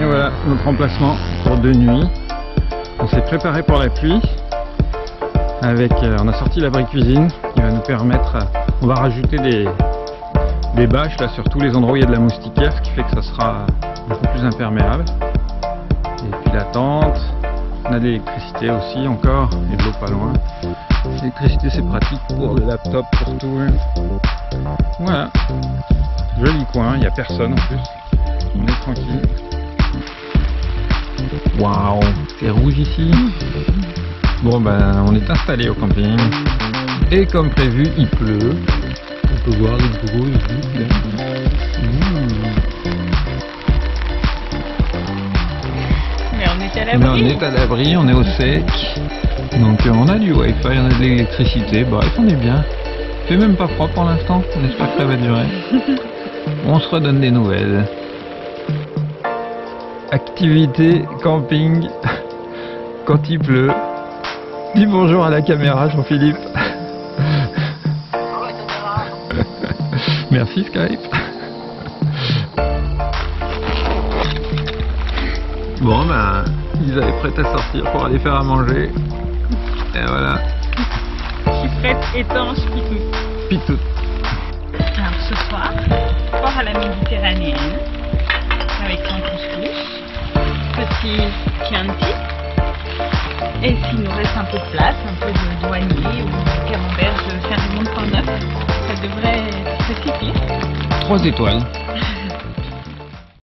notre emplacement pour deux nuits. On s'est préparé pour la pluie. Avec, euh, on a sorti l'abri cuisine qui va nous permettre, on va rajouter des, des bâches là sur tous les endroits où il y a de la moustiquaire, ce qui fait que ça sera peu plus imperméable. Et puis la tente, on a de l'électricité aussi encore, et de l'eau pas loin. L'électricité c'est pratique pour le laptop, pour tout. hein. Voilà. Joli coin, il n'y a personne en plus. Waouh, c'est rouge ici. Bon ben on est installé au camping. Et comme prévu, il pleut. On peut voir les gros gouttes. Mais on est à Mais on l'abri. est à l'abri, on est au sec. Donc euh, on a du wifi, on a de l'électricité, bref on est bien. Il fait même pas froid pour l'instant, on espère que ça va durer. On se redonne des nouvelles. Activité camping quand il pleut. Dis bonjour à la caméra Jean-Philippe. Merci Skype. Bon ben, ils avaient prêt à sortir pour aller faire à manger. Et voilà, Chiffrette étanche pitou. pitou. Alors ce soir, port à la Méditerranéenne petit. Et s'il nous reste un peu de place, un peu de douanier ou de camembert de Saint-Raymond-Port-Neuf, ça devrait se suffire. Trois étoiles.